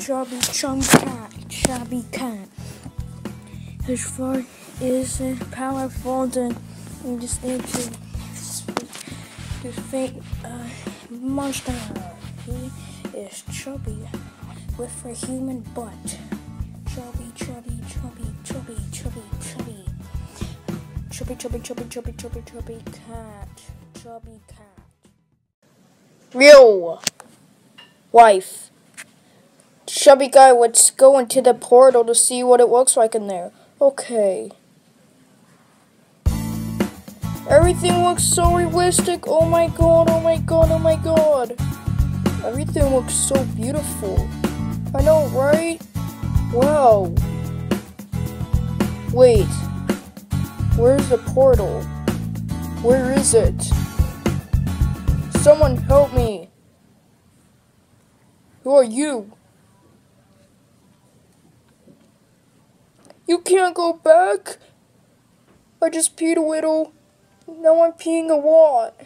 chubby chubby cat, chubby cat. His fur is powerful than just into his fake uh, monster. He is chubby with a human butt. Chubby, chubby, chubby, chubby, chubby, chubby. Chubby, chubby, chubby, chubby, chubby, chubby cat. Chubby cat. Real wife. Chubby guy, let's go into the portal to see what it looks like in there. Okay. Everything looks so realistic. Oh my god, oh my god, oh my god. Everything looks so beautiful. I know, right? Wow. Wait. Where's the portal? Where is it? Someone help me. Who are you? You can't go back? I just peed a little. Now I'm peeing a lot.